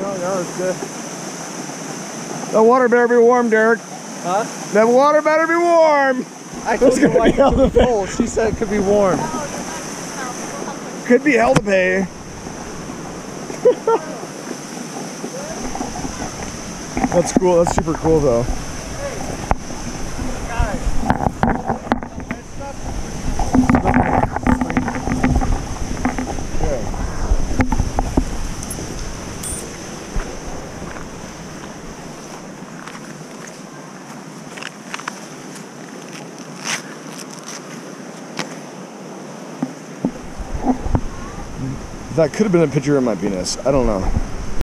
No, it's good. The water better be warm, Derek. Huh? That water better be warm. I told Let's your go wife get out it could be cold. She said it could be warm. Could be hell to pay. That's cool. That's super cool, though. That could have been a picture of my penis. I don't know.